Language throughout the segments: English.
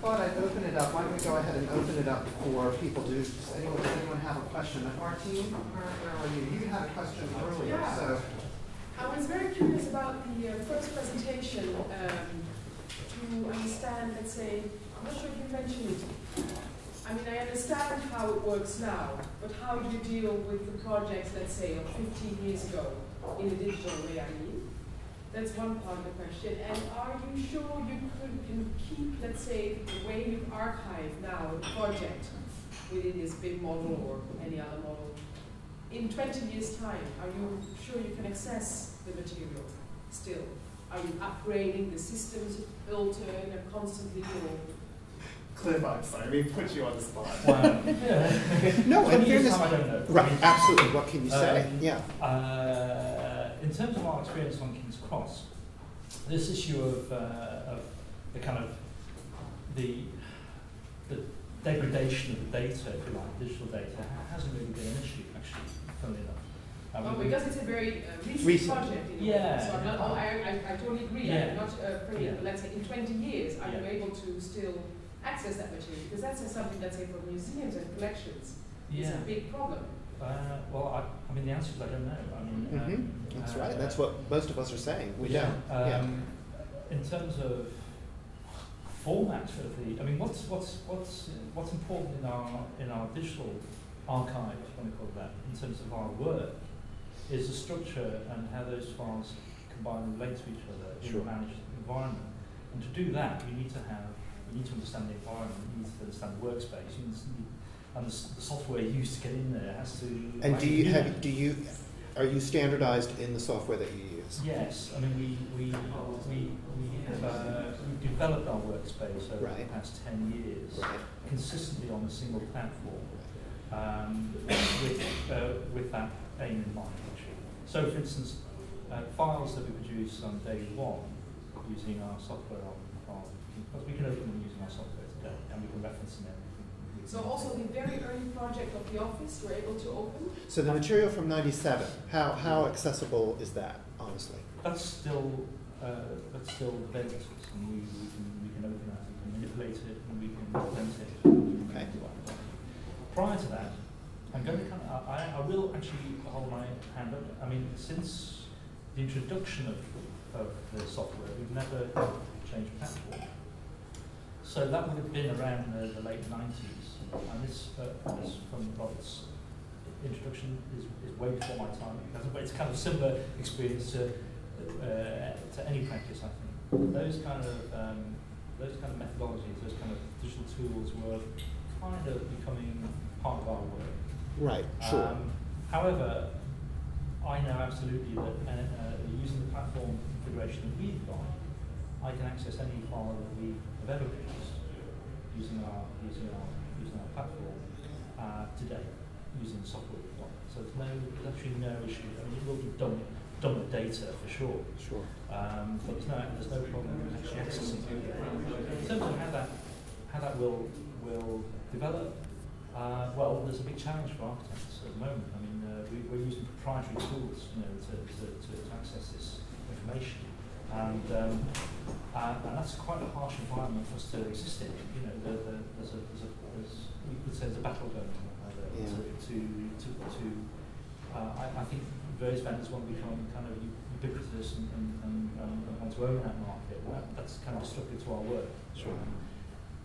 thought I'd open it up. Why don't we go ahead and open it up for people to, does anyone, does anyone have a question? Martine, where, where are you? You had a question earlier, Yeah. so. I was very curious about the uh, first presentation um, to understand, let's say, I'm not sure if you mentioned it. I mean, I understand how it works now, but how do you deal with the projects, let's say, of 15 years ago in a digital way, I mean? That's one part of the question. And are you sure you could can keep, let's say, the way you archive now the project within this big model or any other model in 20 years' time, are you sure you can access the material still? Are you upgrading the systems, filter, you know, constantly, or Cliff, I'm sorry, we put you on the spot. Wow. No, in fairness, I don't know. right, absolutely. What can you say? Um, Yeah. Uh, in terms of our experience on King's Cross, this issue of, uh, of the kind of the, the degradation of the data, if you like, digital data, hasn't really been an issue, actually, funnily enough. Uh, Oh, because it's a very uh, recent, Recent. project. In a. Yeah. So I'm not, oh, I, I, I totally agree. Yeah. I'm not uh, afraid, Yeah. but let's say in 20 years, are you able to still access that material? Because that's something, let's say, for museums and collections, is a big problem. Uh, well, I, I mean, the answer is I don't know. I mean, hmm um, That's uh, right. That's what most of us are saying. We yeah. don't. Yeah. Um, In terms of format of the, I mean, what's what's what's what's important in our in our digital archive, if you want to call it that, in terms of our work, is the structure and how those files combine and relate to each other in Sure. a managed environment. And to do that, we need to have, we need to understand the environment, we need to understand the workspace, you need and the, the software used to get in there has to. And do you have? Do you? Are you standardized in the software that you use? Yes, I mean, we, we, we, we have, uh, we've developed our workspace over the past ten years, Right. consistently on a single platform, um, with, uh, with that aim in mind, actually. So, for instance, uh, files that we produce on day one using our software on, on, because we can open them using our software today, and we can reference them and everything. We So also the very early project of the office, we're able to open. So the material from '97. How how accessible is that? Honestly. That's still, uh, that's still available to and we, we can, we can open that, we can manipulate it, and we can present it. and Okay. can do what we want. Prior to that, I'm going to kind of, I, I will actually hold my hand up. I mean, since the introduction of, of the software, we've never changed platform. So that would have been around the, the late 90s, and this, uh, this from Robert's introduction is, is way before my time. But it's kind of similar experience to, uh, to any practice, I think. Those kind of um, those kind of methodologies, those kind of digital tools were kind of becoming part of our work. Right. Sure. Um, however, I know absolutely that uh, uh, using the platform configuration that we've got, I can access any file that we produced using our using our using our platform uh, today, using software got. So there's no there's actually no issue. I mean, it will be dumb dumb data for sure. sure. Um, but there's no, there's no problem with actually accessing it. In terms of how that, how that will, will develop, uh, well, there's a big challenge for architects at the moment. I mean, uh, we, we're using proprietary tools, you know, to, to, to access this information. And, um, uh, and that's quite a harsh environment for us to exist in. You know, the, the, there's, a, there's, a, there's, we could say there's a battle going on there Yeah. to, to, to, to uh, I, I think various vendors want to become kind of ubiquitous and, and, and, and, and want to own that market. That, that's kind of destructive to our work. Sure. Um,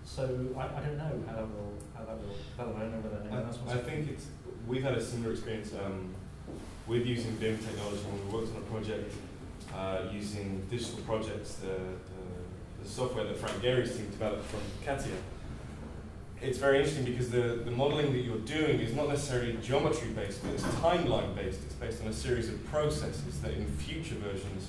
so I, I don't know how that will how that will develop. I don't know whether anyone else wants I, I to- think it's we've had a similar experience um, with using BIM technology when we worked on a project uh, using digital projects, the, the, the software that Frank Gehry's team developed from CATIA. It's very interesting because the, the modeling that you're doing is not necessarily geometry based, but it's timeline based. It's based on a series of processes that in future versions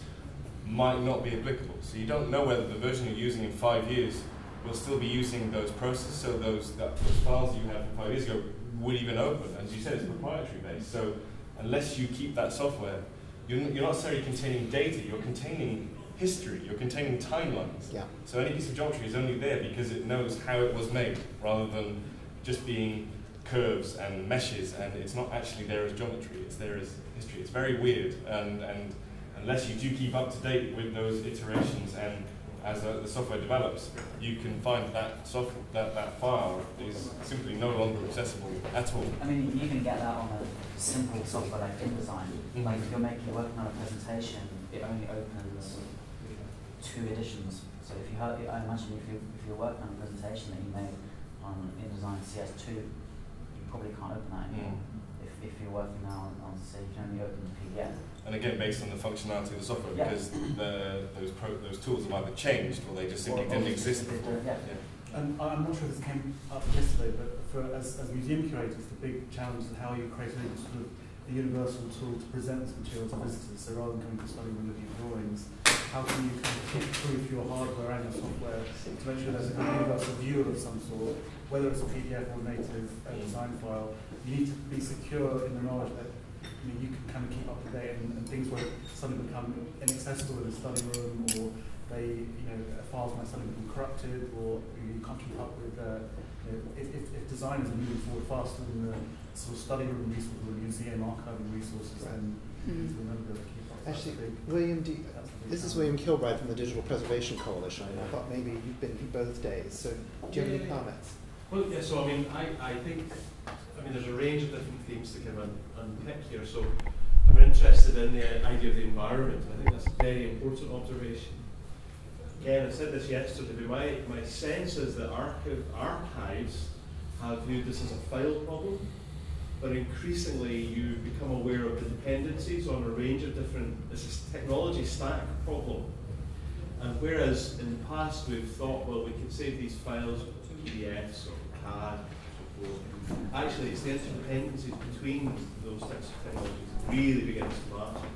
might not be applicable. So you don't know whether the version you're using in five years will still be using those processes, so those, that, those files that you had from five years ago would even open. As you said, it's proprietary based. So unless you keep that software, you're, you're not necessarily containing data, you're containing history, you're containing timelines. Yeah. So any piece of geometry is only there because it knows how it was made, rather than just being curves and meshes, and it's not actually there as geometry, it's there as history. It's very weird, and, and unless you do keep up to date with those iterations and as uh, the software develops, you can find that soft that, that file is simply no longer accessible at all. I mean, you can get that on a simple software like InDesign. Mhm. Like if you're making working on a presentation, it only opens two editions. So if you have, I imagine if you if you're working on a presentation that you made on InDesign CS2, you probably can't open that anymore. If, if you're working now on, on say you can only open the PDF. And again, based on the functionality of the software, Yeah. because the, those pro, those tools have either changed or they just simply Or- didn't exist before. don't- yeah. And I- I'm not sure this came up yesterday, but for as, as museum curators, the big challenge is how you create a sort of a universal tool to present this material to visitors. So rather than coming to study and looking at drawings, how can you kind of proof your hardware and your software to make sure there's a kind of universal view of some sort, whether it's a PDF or native uh, design file. You need to be secure in the knowledge that you, know, you can kind of keep up to date and, and things won't suddenly become inaccessible in a study room or they, you know, files might suddenly become corrupted or you can't keep up with, uh, you know, if, if, if designers are moving forward faster than the sort of study room resources or museum archiving resources, then you need to remember to keep up. Actually, the big- William, do, that's this is. William Kilbride from the Digital Preservation Coalition, and I thought maybe you've been to both days, so do you have any Yeah. comments? Well, yeah, so I mean, I, I think, I mean, there's a range of different themes to kind of un- unpick here. So I'm interested in the idea of the environment. I think that's a very important observation. Again, I said this yesterday, but my, my sense is that archive, archives have viewed this as a file problem, but increasingly you become aware of the dependencies on a range of different, this is technology stack problem. And whereas in the past we've thought, well, we can save these files PDFs or CAD, actually it's the interdependencies between those types of technologies that really begins to matter.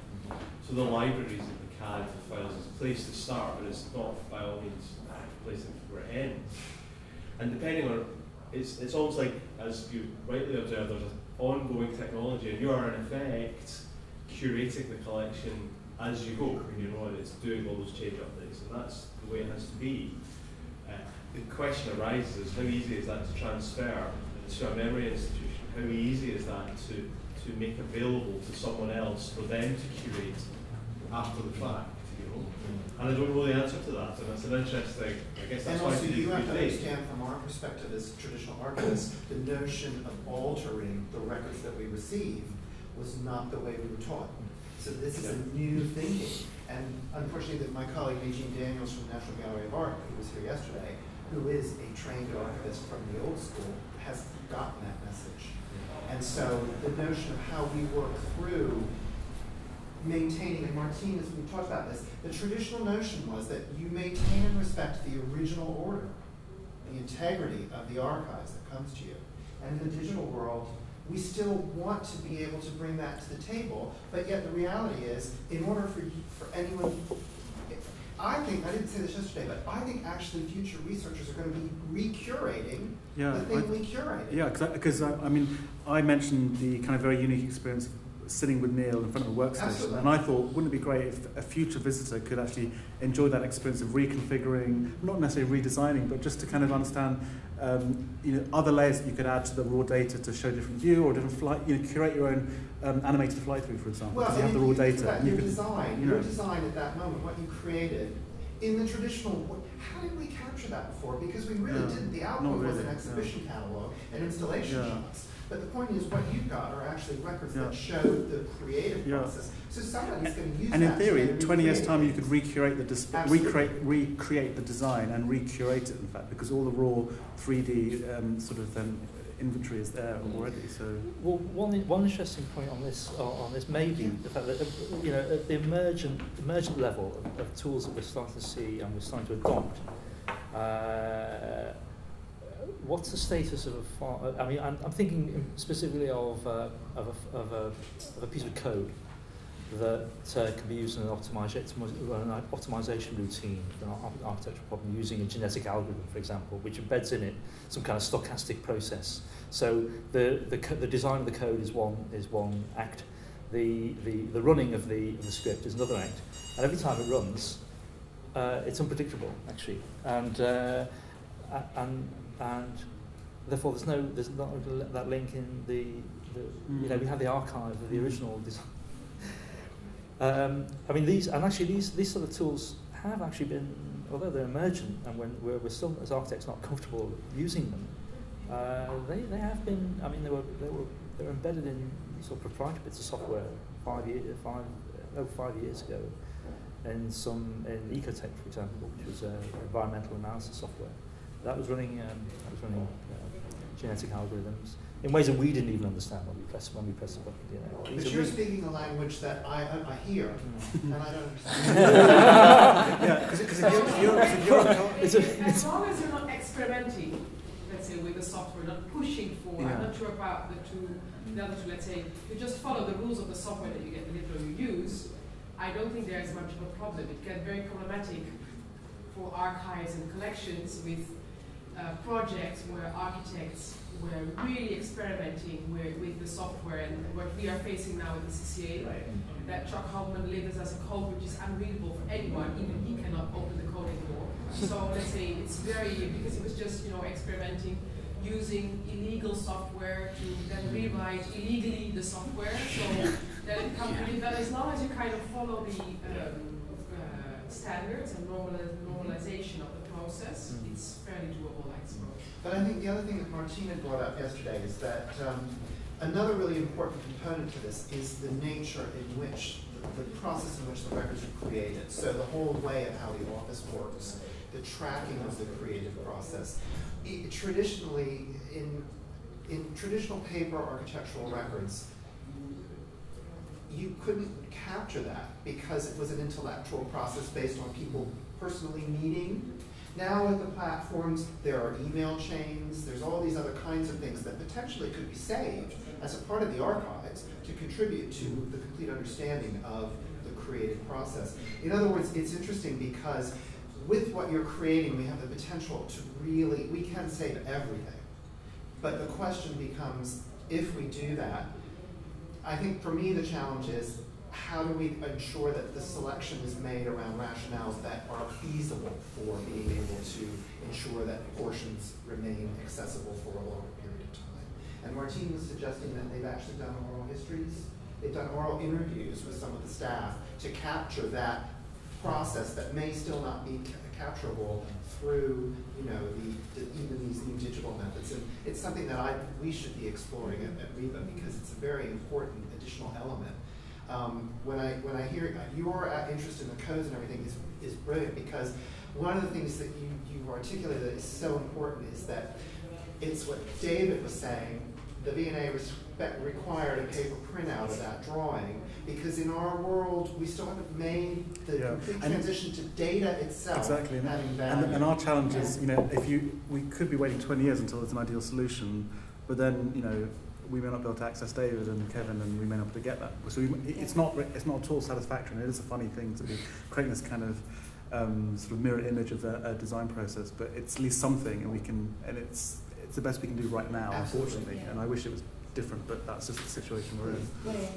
So the libraries of the CAD files is a place to start, but it's not by all means a place where it ends. And depending on, it's, it's almost like, as you rightly observed, there's an ongoing technology, and you are in effect curating the collection as you go, you know, and it's doing all those change updates, and that's the way it has to be. Uh, the question arises is how easy is that to transfer to a memory institution? How easy is that to, to make available to someone else for them to curate after the fact, you know? And I don't know the answer to that, and that's an interesting, I guess And that's why also, you have to understand from our perspective as traditional archivists, the notion of altering the records that we receive was not the way we were taught. So this is a new thinking. And unfortunately, that my colleague Maygene Daniels from the National Gallery of Art, who was here yesterday, who is a trained archivist from the old school, has gotten that message. And so the notion of how we work through maintaining, and Martinez, we talked about this, the traditional notion was that you maintain and respect the original order, the integrity of the archives that comes to you. And in the digital world, we still want to be able to bring that to the table, but yet the reality is, in order for, for anyone, I think, I didn't say this yesterday, but I think actually future researchers are gonna be recurating Yeah, the I- thing we curated. Yeah, because I, I mean, I mentioned the kind of very unique experience of sitting with Neil in front of a workstation, Absolutely. and I thought, wouldn't it be great if a future visitor could actually enjoy that experience of reconfiguring, not necessarily redesigning, but just to kind of understand, um, you know, other layers that you could add to the raw data to show different view or different flight, you know, curate your own um, animated fly through, for example, Well, you have the raw data. you your design, you your design at that moment, what you created, in the traditional, how did we capture that before? Because we really Yeah, didn't, the output was really, an yeah. exhibition catalog and installation Yeah. shots. But the point is, what you've got are actually records Yeah. that show the creative Yeah. process. So somebody's gonna use that. And in theory, then 20 years' time, you could recreate the dis- Absolutely. recreate, recreate the design and recurate it, in fact, because all the raw 3D um, sort of um, inventory is there already. So Well, one, one interesting point on this, uh, on this may be the fact that, uh, you know, at the emergent, emergent level of, of tools that we're starting to see and we're starting to adopt, uh, what's the status of a file? I mean, I'm, I'm thinking specifically of, uh, of, a, of, a, of a piece of code that uh, can be used in an optimization, an optimization routine an architectural problem using a genetic algorithm, for example, which embeds in it some kind of stochastic process. So the, the, the design of the code is one, is one act. The, the, the running of the, of the script is another act. And every time it runs, uh, it's unpredictable, actually. And, uh, and, and therefore there's no, there's not that link in the, the you know, we have the archive of the original design. Um, I mean, these, and actually these, these sort of tools have actually been although they're emergent and when we're, we're still as architects not comfortable using them, uh, they, they have been. I mean, they were they were they were embedded in sort of proprietary bits of software five years five over five years ago, in some in Ecotect, for example, which was uh, environmental analysis software. That was running um, that was running uh, genetic algorithms in ways that we didn't even understand when we pressed when we press the button. You know, But These you're really- speaking a language that I, I I hear, Mm. and I don't understand. yeah, because if you're, if you're, if you're on co- It's a- as long as you're not experimenting, let's say with the software, not pushing for, Yeah. I'm not sure about the two, the other two, let's say, you just follow the rules of the software that you get the or you use, I don't think there is much of a problem. It gets very problematic for archives and collections with uh, projects where architects were really experimenting with, with the software and what we are facing now with the CCA that Chuck Hoberman delivers as a code which is unreadable for anyone, even he cannot open the code anymore. So let's say it's very, because it was just, you know, experimenting, using illegal software to then rewrite illegally the software, so that it becomes really, but as long as you kind of follow the um, uh, standards and normali- normalization of the process, Mm. it's fairly doable, I suppose. But I think the other thing that Martina brought up yesterday is that um, another really important component to this is the nature in which, the, the process in which the records are created. So the whole way of how the office works, the tracking of the creative process. I- traditionally, in, in traditional paper architectural records, you couldn't capture that because it was an intellectual process based on people personally meeting. Now with the platforms, there are email chains, there's all these other kinds of things that potentially could be saved as a part of the archives to contribute to the complete understanding of the creative process. In other words, it's interesting because with what you're creating, we have the potential to really, we can save everything. But the question becomes, if we do that, I think for me the challenge is how do we ensure that the selection is made around rationales that are feasible for being able to ensure that portions remain accessible for a longer period of time. And Martine was suggesting that they've actually done oral histories, they've done oral interviews with some of the staff to capture that process that may still not be ca- capturable through, you know, the, the, even these new digital methods. And it's something that I, we should be exploring at, at RIBA because it's a very important additional element. Um, when I when I hear your uh, interest in the codes and everything is, is brilliant because one of the things that you, you articulated that is so important is that it's what David was saying. The V&A required a paper printout of that drawing because in our world we still haven't made the Yeah. complete transition to data itself Exactly, and, having value. and, and our challenge is, you know, if you, we could be waiting 20 years until there's an ideal solution, but then, you know, we may not be able to access David and Kevin, and we may not be able to get that. So we, it's not it's not at all satisfactory. And it is a funny thing to be creating this kind of um, sort of mirror image of a, a design process, but it's at least something, and we can, and it's, it's the best we can do right now, Absolutely. unfortunately. And I wish it was different, but that's just the situation we're in. So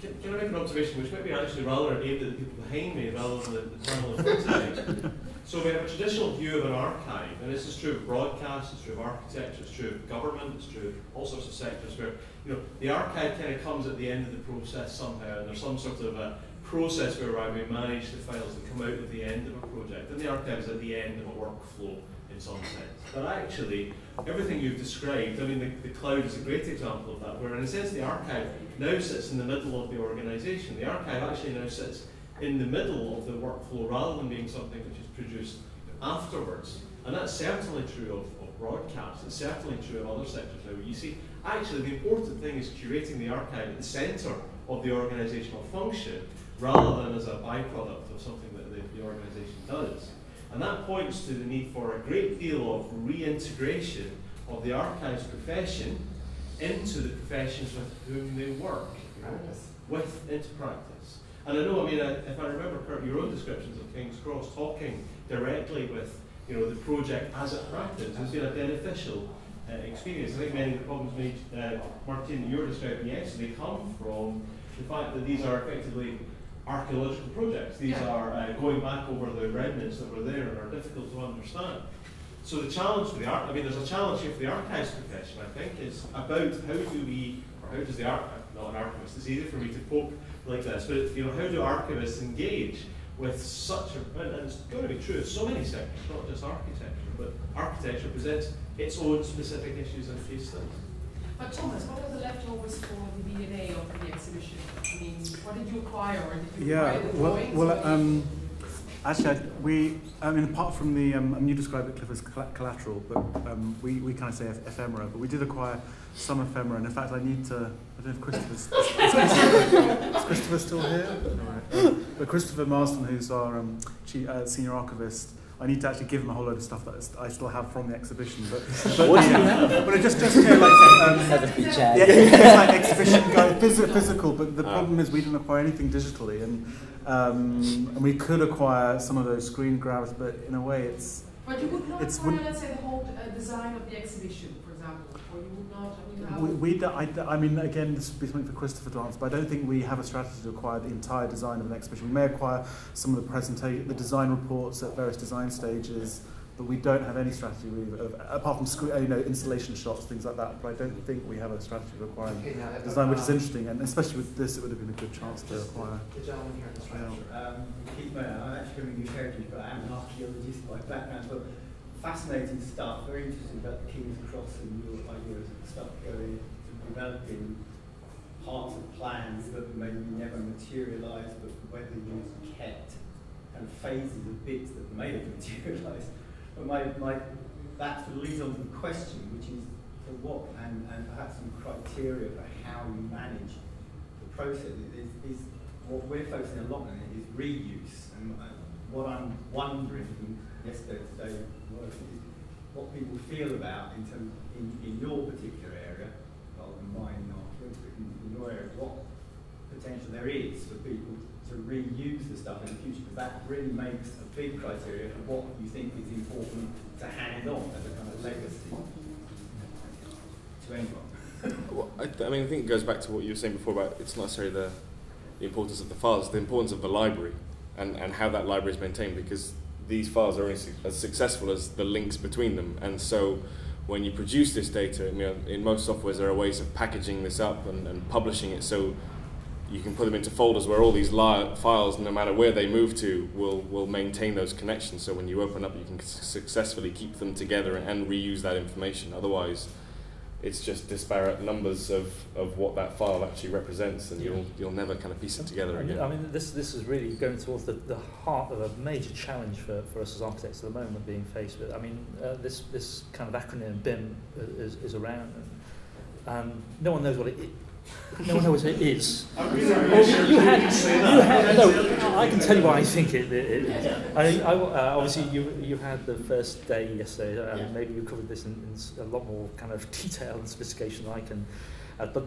can, can I make an observation which maybe actually rather aimed at the people behind me rather than the, the panel in front of me? So we have a traditional view of an archive, and this is true of broadcast, it's true of architecture, it's true of government, it's true of all sorts of sectors where, you know, the archive kind of comes at the end of the process somehow, and there's some sort of a process whereby we manage the files that come out at the end of a project, and the archive is at the end of a workflow in some sense. But actually, everything you've described, I mean, the, the cloud is a great example of that, where in a sense the archive now sits in the middle of the organisation. The archive actually now sits in the middle of the workflow rather than being something which is produced afterwards. And that's certainly true of, of broadcast, it's certainly true of other sectors now. You see, actually the important thing is curating the archive at the centre of the organisational function rather than as a byproduct of something that the, the organisation does. And that points to the need for a great deal of reintegration of the archives profession into the professions with whom they work, with into practice. And I know, I mean, I, if I remember Kurt, your own descriptions of King's Cross, talking directly with, you know, the project as it practiced has been a beneficial uh, experience. I think many of the problems made, uh, Martin, that you were describing yesterday come from the fact that these are effectively archaeological projects. These Yeah. are uh, going back over the remnants that were there and are difficult to understand. So the challenge for the art, I mean, there's a challenge here for the archives profession, I think, is about how do we, or how does the art, not an archivist, it's easy for me to poke like this, but you know, how do archivists engage with such a, and it's going to be true of so many sectors, not just architecture, but architecture presents its own specific issues and case studies. But Thomas, what are the leftovers for the V&A of the exhibition? I mean, what did you acquire, or did you Yeah, acquire the well, drawings? well or the- um, actually, I, we, I mean, apart from the, um, I mean, you described it, Cliff, as collateral, but um, we, we kind of say eph- ephemera, but we did acquire some ephemera, and in fact, I need to, I don't know if Christopher's, is, is Christopher, is Christopher still here? All right. Um, but Christopher Marsden, who's our um, chief, uh, senior archivist, I need to actually give him a whole load of stuff that I still have from the exhibition, but, but, What do you yeah, but it just, just, you know, like, um, Has a feature. yeah, it's like exhibition guide, phys- physical, but the Ah. problem is we didn't acquire anything digitally, and um, and we could acquire some of those screen grabs, but in a way, it's But you would not it's acquire, let's say, the whole uh, design of the exhibition, for example, or you would not, I mean, how? we, we d- I, d- I mean, again, this would be something for Christopher to answer, but I don't think we have a strategy to acquire the entire design of an exhibition. We may acquire some of the presentation, the design reports at various design stages, but we don't have any strategy really of, apart from scre- uh, you know installation shots, things like that. But I don't think we have a strategy of acquiring Okay, now, design, which is interesting, and especially with this, it would have been a good chance to acquire. the gentleman here in this Yeah. Um, Keith Mayer, I'm actually from English Heritage, but I am an archaeologist by background. But fascinating stuff, very interesting about the King's Cross and your ideas of stuff going to developing parts of plans that maybe never materialised, but whether you kept and phases of bits that may have materialised. But my, my, that sort leads on to the question, which is for what, and, and perhaps some criteria for how you manage the process is, is what we're focusing a lot on is reuse. What I'm wondering yesterday what people feel about in terms in, in your particular area, rather than mine, yours, but in, in your area, what potential there is for people to reuse the stuff in the future, because that really makes a big criteria for what you think is important to hand on as a kind of legacy to anyone. Well, I, I mean, I think it goes back to what you were saying before about it's not necessarily the, the importance of the files, the importance of the library and, and how that library is maintained because these files are only as successful as the links between them. And so when you produce this data, you know, in most softwares there are ways of packaging this up and, and publishing it so you can put them into folders where all these files, no matter where they move to, will, will maintain those connections. So when you open up, you can successfully keep them together and reuse that information. Otherwise, it's just disparate numbers of, of what that file actually represents, and you'll you'll never kind of piece it together And, again. I mean, this, this is really going towards the, the heart of a major challenge for, for us as architects at the moment being faced with. I mean, uh, this, this kind of acronym BIM is, is around, and um, no one knows what it. No one knows what it is. Well, you had, you had, no, I can tell you what I think it, it. I, I, uh, obviously, you, you had the first day yesterday, uh, Yeah. maybe you covered this in, in a lot more kind of detail and sophistication than I can. Uh, but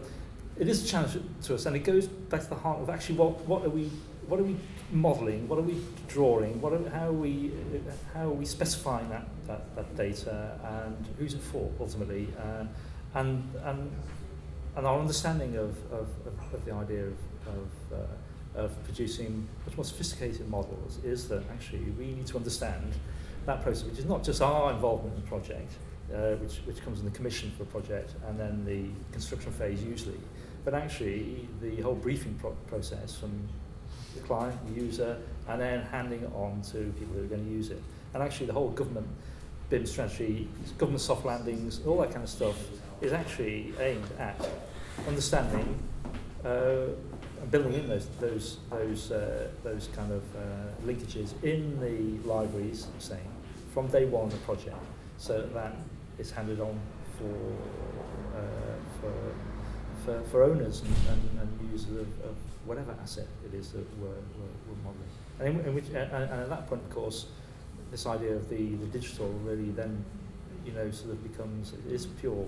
it is a challenge to us, and it goes back to the heart of actually what, what are we what are we modelling, what are we drawing, what are, how are we uh, how are we specifying that, that, that data, and who's it for ultimately, uh, and and and our understanding of, of, of, of the idea of, of, uh, of producing much more sophisticated models is that actually we need to understand that process, which is not just our involvement in the project, uh, which, which comes in the commission for a project and then the construction phase usually, but actually the whole briefing pro- process from the client, the user, and then handing it on to people who are going to use it. And actually the whole government BIM strategy, government soft landings, all that kind of stuff is actually aimed at understanding uh, and building in those those those uh, those kind of uh, linkages in the libraries, saying, from day one of the project, so that is handed on for uh, for, for for owners and, and, and users of, of whatever asset it is that we're, we're, we're modelling. And, in, in which, and, and at that point, of course, this idea of the, the digital really then, you know, sort of becomes, is pure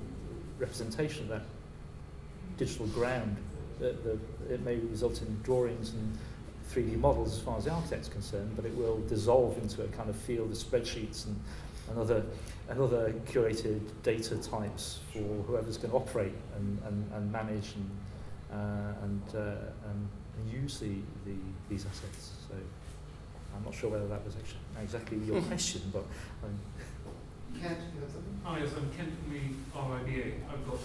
representation, that digital ground, the, the, it may result in drawings and 3D models as far as the architect's concerned, but it will dissolve into a kind of field of spreadsheets and, and, other, and other curated data types for whoever's going to operate and, and, and manage and, uh, and, uh, and, and use the, the, these assets. So I'm not sure whether that was actually exactly your hmm. question, but... Um, Kent, you have something? Hi, yes, I'm Kent from the RIBA. I've got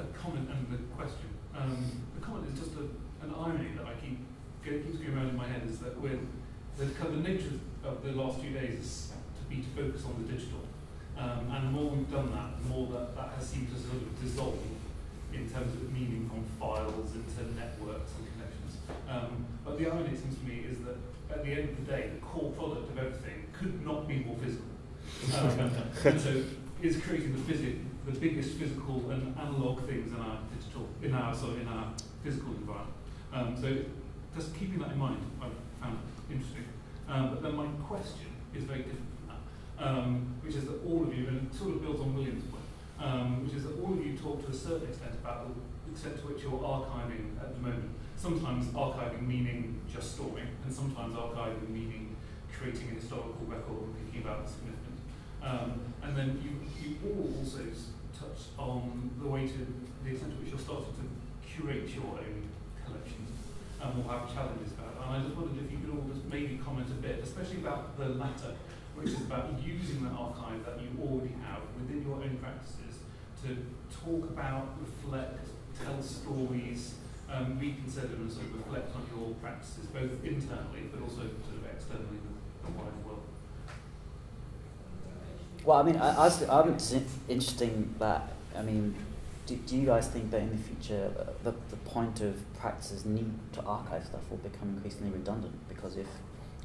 a comment and a question. Um, the comment is just a, an irony that I keep keeps going around in my head is that we're the, nature of the last few days is to be to focus on the digital. Um, and the more we've done that, the more that, that has seemed to sort of dissolve in terms of meaning on files, into networks and connections. Um, but the irony, it seems to me, is that at the end of the day, the core product of everything could not be more physical. Um, so is creating the physic, the biggest physical and analog things in our digital, in our sorry, in our physical environment. Um, so just keeping that in mind, I found interesting. Um, but then my question is very different from that, um, which is that all of you, and it sort of builds on William's point, um, which is that all of you talk to a certain extent about the extent to which you're archiving at the moment. Sometimes archiving meaning just storing, and sometimes archiving meaning creating a historical record and thinking about the significance. Um, and then you, you all also touched on the way to the extent to which you're starting to curate your own collections and will have challenges about it. And I just wondered if you could all just maybe comment a bit, especially about the latter, which is about using the archive that you already have within your own practices to talk about, reflect, tell stories, um, reconsider and sort of reflect on your practices, both internally but also sort of externally with the wider world. Well, I mean, I, I was, it's interesting that, I mean, do, do you guys think that in the future uh, the, the point of practices need to archive stuff will become increasingly redundant? Because if,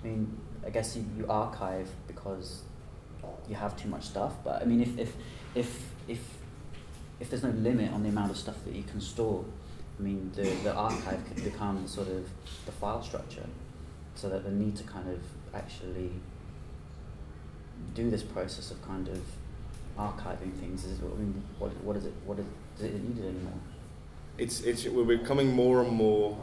I mean, I guess you, you archive because you have too much stuff, but I mean, if, if, if, if, if there's no limit on the amount of stuff that you can store, I mean, the, the archive could become sort of the file structure, so that the need to kind of actually do this process of kind of archiving things is I mean what what is it what is is it needed anymore? it's it's we're becoming more and more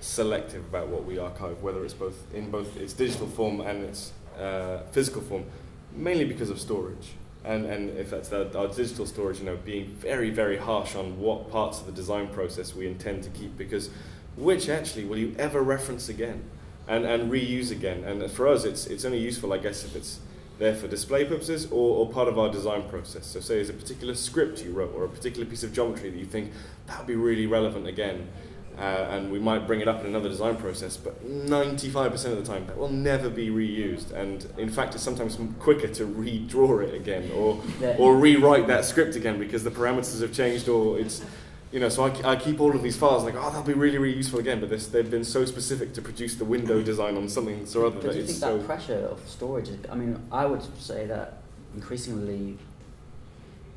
selective about what we archive, whether it's both in both its digital form and its uh, physical form, mainly because of storage. And and if that's that, our digital storage, you know, being very very harsh on what parts of the design process we intend to keep, because which actually will you ever reference again, and and reuse again. And for us, it's it's only useful, I guess, if it's there for display purposes or, or part of our design process. So say there's a particular script you wrote or a particular piece of geometry that you think that would be really relevant again. Uh, and we might bring it up in another design process, but 95% of the time that will never be reused. And in fact, it's sometimes quicker to redraw it again or, or rewrite that script again because the parameters have changed or it's, you know, so I, I keep all of these files like, oh, that'll be really, really useful again, but this, they've been so specific to produce the window design on something or other But do you think so. that pressure of storage is I mean I would say that increasingly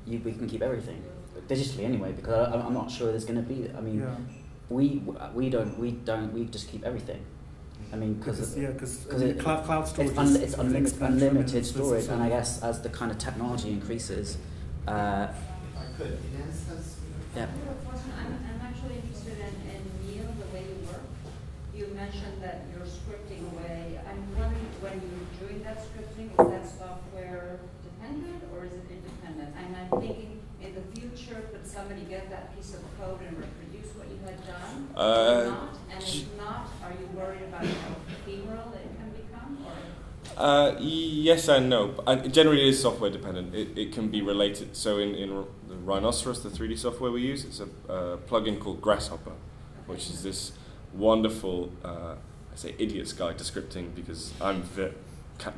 you, we can keep everything digitally anyway because I, I'm not sure there's going to be I mean yeah. we we don't we don't we just keep everything I mean Because because yeah, because 'cause it- cloud, cloud storage it's, un- is, it's is unlimited, unlimited storage, and I guess as the kind of technology increases, uh, yeah. I have a question. I'm, I'm actually interested in, in Neil, the way you work. You mentioned that you're scripting away. I'm wondering, when you're doing that scripting, is that software dependent or is it independent? And I'm thinking, in the future, could somebody get that piece of code and reproduce what you had done? Uh, not? And if not, are you worried about how ephemeral it can become, or? Uh, yes and no. Uh, generally, it is software dependent. It, it can be related. So, in, in the Rhinoceros, the 3D software we use, it's a uh, plugin called Grasshopper, which is this wonderful, uh, I say, idiot's guide to scripting because I'm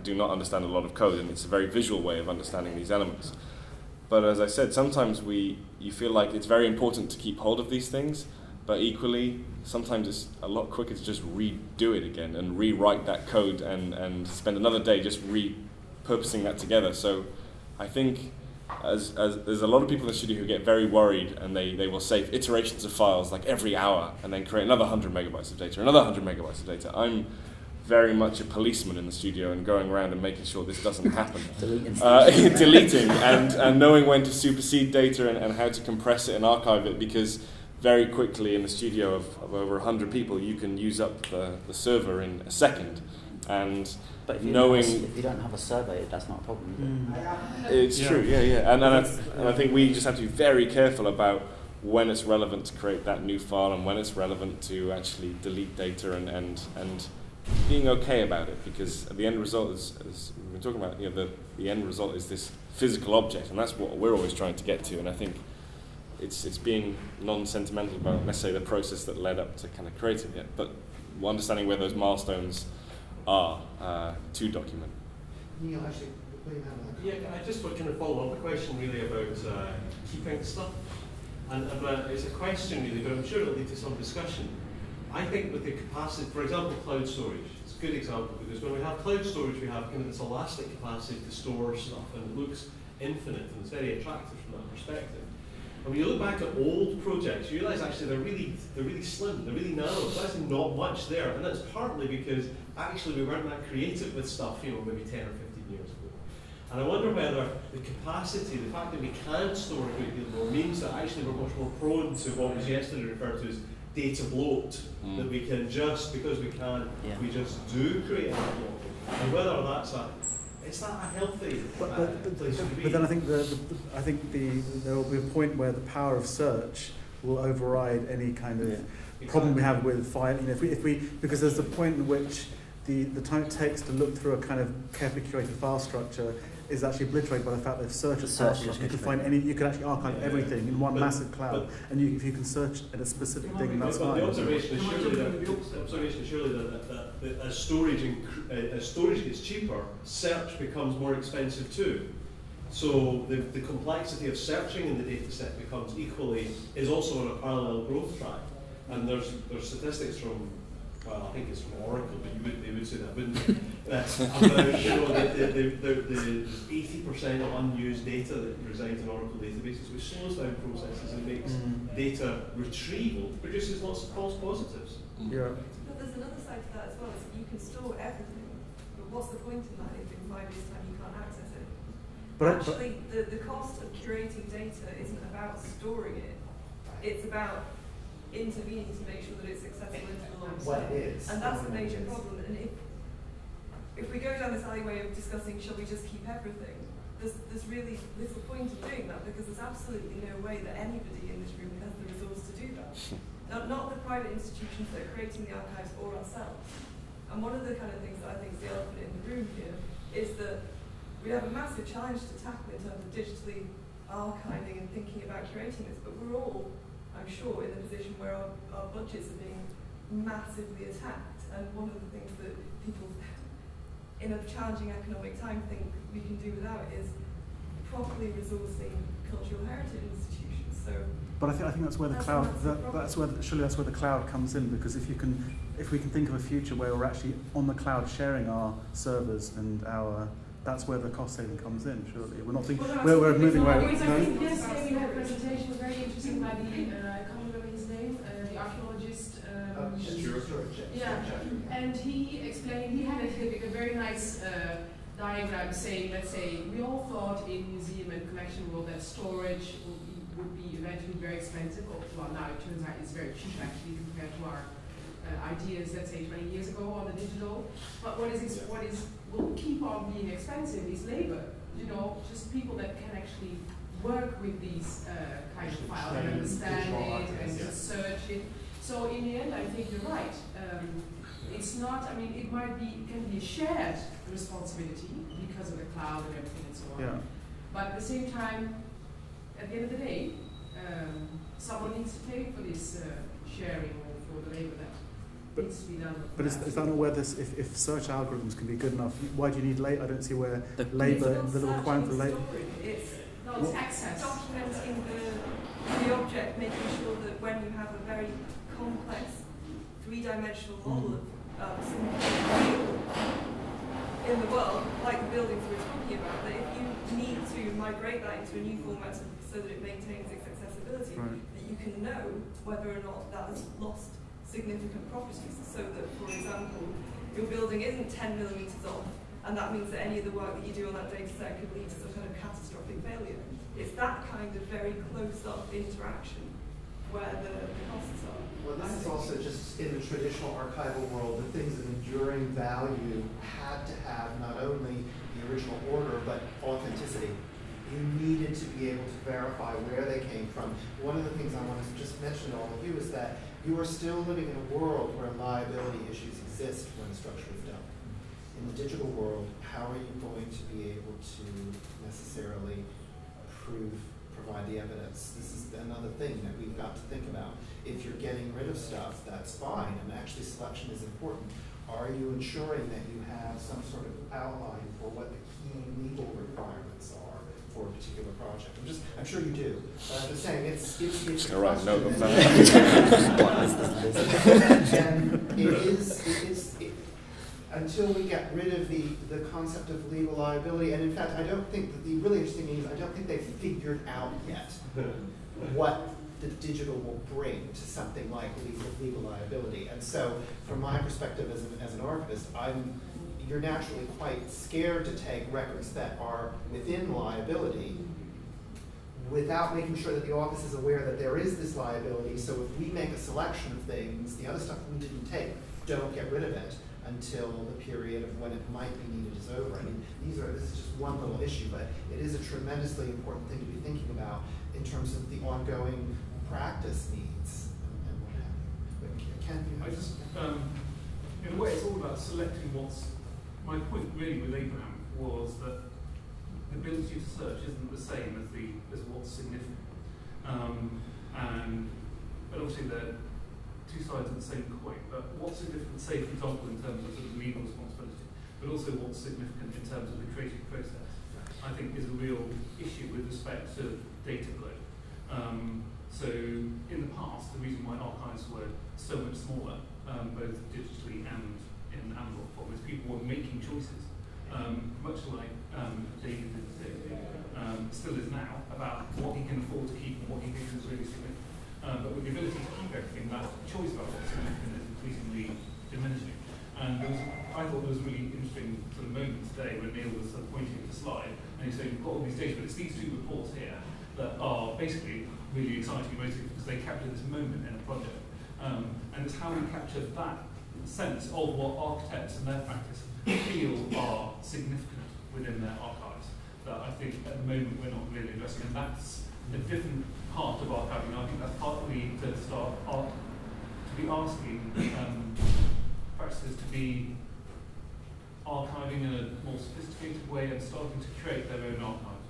do not understand a lot of code, and it's a very visual way of understanding these elements. But as I said, sometimes we you feel like it's very important to keep hold of these things, but equally, sometimes it's a lot quicker to just redo it again and rewrite that code and, and spend another day just repurposing that together. So I think as, as there's a lot of people in the studio who get very worried and they, they will save iterations of files like every hour and then create another 100 megabytes of data, another 100 megabytes of data. I'm very much a policeman in the studio and going around and making sure this doesn't happen uh, deleting and, and knowing when to supersede data and, and how to compress it and archive it because very quickly in the studio of, of over 100 people you can use up the, the server in a second and but if knowing- have a, if you don't have a survey, that's not a problem. Mm. it's Yeah. true yeah yeah and, and, I, and I think we just have to be very careful about when it's relevant to create that new file and when it's relevant to actually delete data and, and, and being okay about it because the end result is, as we've been talking about, you know, the, the end result is this physical object and that's what we're always trying to get to and I think it's, it's being non-sentimental about necessarily the process that led up to kind of creating it but understanding where those milestones are uh, to document. Neil, actually, William had another Yeah, I just want to kind follow up a question really about uh, keeping stuff. And, and uh, it's a question really, but I'm sure it'll lead to some discussion. I think with the capacity, for example, cloud storage, it's a good example because when we have cloud storage, we have kind of this elastic capacity to store stuff and it looks infinite and it's very attractive from that perspective. And when you look back at old projects, you realise actually they're really, they're really slim, they're really narrow. There's actually not much there, and that's partly because actually we weren't that creative with stuff, you know, maybe 10 or 15 years ago. And I wonder whether the capacity, the fact that we can store a great deal more, means that actually we're much more prone to what was yesterday referred to as data bloat. Mm. That we can just, because we can, Yeah. we just do create a bloat. And whether that's a, is that a healthy But, but, but, place to be? but then I think the, the I think the there will be a point where the power of search will override any kind of Yeah. problem we have with file. You know, if we, if we because there's a point in which the, the time it takes to look through a kind of carefully curated file structure is actually obliterated by the fact that if search is file search you can find any, you can actually archive Yeah. everything in one But- massive cloud, but- and you, if you can search at a specific thing, make- that's But fine. the observation is surely that, the the observation is surely that, that, that, that as storage inc- uh, as storage gets cheaper, search becomes more expensive too. So the, the complexity of searching in the data set becomes equally is also on a parallel growth track. And there's there's statistics from well, I think it's from Oracle, but you would they would say that, wouldn't they? That about you know the the the the eighty percent of unused data that resides in Oracle databases, which slows down processes and makes Mm. data retrieval produces lots of false positives. Yeah. But there's another side to that as well, is that you can store everything, but what's the point in that if in five years' time you can't access it? But, I- but Actually, the, the cost of curating data isn't about storing it, it's about intervening to make sure that it's accessible into the long What term. it is. And that's the what it major is. problem, and if, if we go down this alleyway of discussing, shall we just keep everything? There's, there's really little point in doing that, because there's absolutely no way that anybody in this room has the resource to do that. Not, not the private institutions that are creating the archives or ourselves. And one of the kind of things that I think is the elephant in the room here is that we have a massive challenge to tackle in terms of digitally archiving and thinking about curating this, but we're all, I'm sure, in a position where our, our budgets are being massively attacked. And one of the things that people in a challenging economic time think we can do without is properly resourcing cultural heritage institutions. So But I think, I think that's where the That's cloud, that, that's where, surely that's where the cloud comes in, because if you can, if we can think of a future where we're actually on the cloud sharing our servers and our, that's where the cost saving comes in, surely. We're not thinking, Well, we're, we're moving No, away. I think no? Yesterday we had a presentation, was very interesting by the, uh, I can't remember his name, uh, the archaeologist. Uh, Um, Stuart. Yeah, and he explained, he had a, a very nice uh, diagram saying, let's say, we all thought in museum and collection world that storage would be, would be eventually very expensive. Well, now it turns out it's very cheap actually compared to our uh, ideas, let's say, 20 years ago on the digital. But what is, what is, will keep on being expensive is labor. You know, just people that can actually work with these uh, kind of files and understand it and yeah. search it. So in the end, I think you're right. Um, it's not, I mean, it might be, it can be a shared responsibility because of the cloud and everything and so on. Yeah. But at the same time, at the end of the day, um, someone needs to pay for this uh, sharing or for the labor that But- needs to be done. But is, is that not where this, if, if search algorithms can be good enough, why do you need labor? I don't see where The- labor, the requirement for searching labor. storage, It's No, it's access. documenting the, the object, making sure that when you have a very complex three-dimensional model of um, in the world, like the buildings we were talking about, that if you need to migrate that into a new format so so that it maintains its accessibility, Right. that you can know whether or not that has lost significant properties. So that, for example, your building isn't 10 millimetres off, and that means that any of the work that you do on that data set could lead to some kind of catastrophic failure. It's that kind of very close-up interaction where the costs are. Well, this is also just in the traditional archival world, the things of enduring value had to have not only the original order, but authenticity. You needed to be able to verify where they came from. One of the things I want to just mention to all of you is that you are still living in a world where liability issues exist when structure is done. In the digital world, how are you going to be able to necessarily prove, provide the evidence? This is another thing that we've got to think about. If you're getting rid of stuff, that's fine, and actually selection is important. Are you ensuring that you have some sort of outline for what the key legal requirements are for a particular project? I'm just, I'm sure you do, but I'm just saying, it's, it's, it's a All right, of question. And it is, it is, it, until we get rid of the, the concept of legal liability, and in fact, I don't think, that the really interesting thing is, I don't think they've figured out yet what the digital will bring to something like legal, legal liability. And so, from my perspective as an, as an archivist, I'm, you're naturally quite scared to take records that are within liability without making sure that the office is aware that there is this liability. So if we make a selection of things, the other stuff we didn't take, don't get rid of it until the period of when it might be needed is over. I mean, these are, this is just one little issue, but it is a tremendously important thing to be thinking about in terms of the ongoing practice needs and and what have you. But you I just, um, in a way, it's all about selecting what's. My point really with Abraham was that the ability to search isn't the same as the as what's significant. Um, and but obviously they're two sides of the same coin. But what's significant, say for example, in terms of sort of legal responsibility, but also what's significant in terms of the creative process, I think is a real issue with respect to data flow. Um, so in the past, the reason why archives were so much smaller, um, both digitally and in analog form, people were making choices, um, much like um, David um, still is now, about what he can afford to keep and what he thinks is really significant. Um, but with the ability to keep everything, that choice about what's significant is increasingly diminishing. And was, I thought there was a really interesting sort of moment today when Neil was sort of pointing at the slide, and he said, you've got all these data, but it's these two reports here that are basically really exciting and mostly because they capture this moment in a project. Um, and it's how we capture that sense of what architects and their practice feel are significant within their archives that I think at the moment we're not really addressing. And that's a different part of archiving. I think that's partly to start art, to be asking um, practices to be archiving in a more sophisticated way and starting to create their own archives.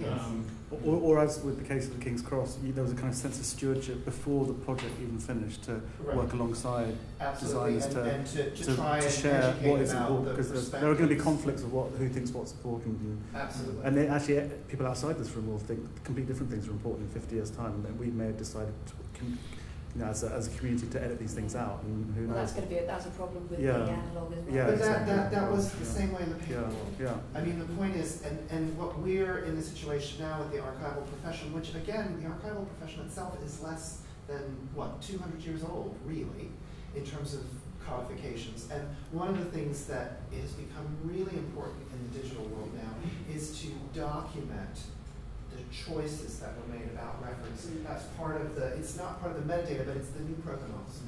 Yes. Um, Or, or as with the case of the King's Cross, there was a kind of sense of stewardship before the project even finished to Right. work alongside Absolutely, designers and, to, and to, to, to, try to share what is important because there are going to be conflicts of what who thinks what's important and, Absolutely. and they actually people outside this room will think completely different things are important in 50 years time and we may have decided to, com- you know, as a, as a community to edit these things out and who Well, knows that's going to be a, that's a problem with Yeah. the analog as well. Yeah, but that, exactly. that, that was the Yeah. same way in the paper yeah world. yeah I mean, the point is, and, and what we're in the situation now with the archival profession, which again, the archival profession itself is less than, what, 200 years old, really, in terms of codifications. And one of the things that has become really important in the digital world now is to document the choices that were made about records. That's part of the, it's not part of the metadata, but it's the new provenance.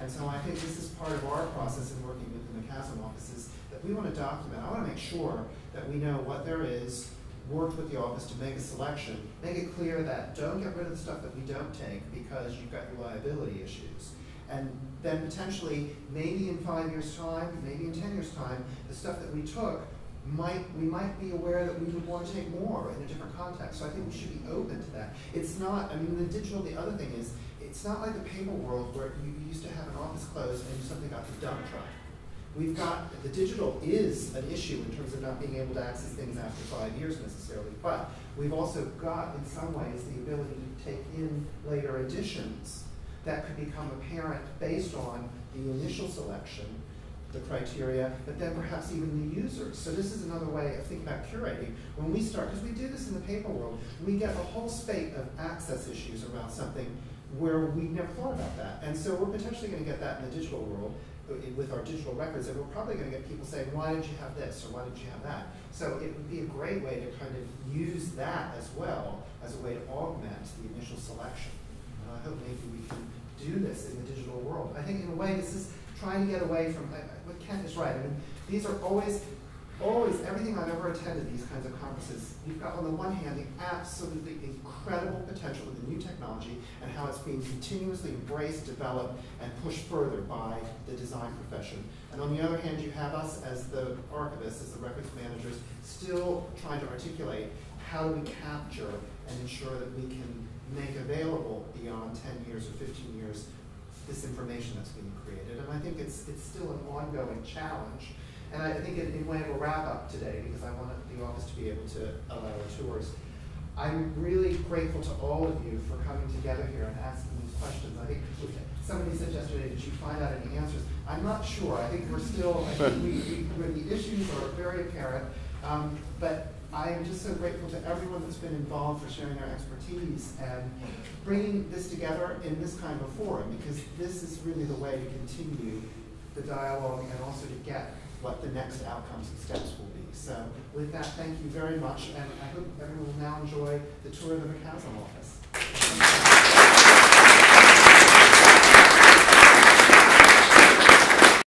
And so I think this is part of our process in working with the McAslan offices, that we want to document, I want to make sure that we know what there is, work with the office to make a selection, make it clear that don't get rid of the stuff that we don't take because you've got your liability issues. And then potentially, maybe in five years' time, maybe in ten years' time, the stuff that we took might, we might be aware that we would want to take more in a different context. So I think we should be open to that. It's not, I mean, the digital, the other thing is, it's not like the paper world where you used to have an office closed and suddenly got the dump truck. We've got, the digital is an issue in terms of not being able to access things after five years necessarily, but we've also got, in some ways, the ability to take in later additions that could become apparent based on the initial selection, the criteria, but then perhaps even the users. So this is another way of thinking about curating. When we start, because we do this in the paper world, we get a whole spate of access issues around something where we never thought about that. And so we're potentially going to get that in the digital world uh, with our digital records, and we're probably going to get people saying, why did you have this, or why did you have that? So it would be a great way to kind of use that as well as a way to augment the initial selection. And I hope maybe we can do this in the digital world. I think in a way this is trying to get away from, what Kent is right, I mean, these are always, always, everything I've ever attended these kinds of conferences, you've got on the one hand the absolutely incredible potential of the new technology and how it's being continuously embraced, developed, and pushed further by the design profession. And on the other hand, you have us as the archivists, as the records managers, still trying to articulate how do we capture and ensure that we can make available beyond 10 years or 15 years this information that's being created. And I think it's, it's still an ongoing challenge. And I think in, in way of a wrap up today, because I want the office to be able to allow tours, I'm really grateful to all of you for coming together here and asking these questions. I think somebody said yesterday, did you find out any answers? I'm not sure. I think we're still, I think we, we, the issues are very apparent. Um, but I am just so grateful to everyone that's been involved for sharing their expertise and bringing this together in this kind of forum because this is really the way to continue the dialogue and also to get what the next outcomes and steps will be. So with that, thank you very much, and I hope everyone will now enjoy the tour of the McAslan office.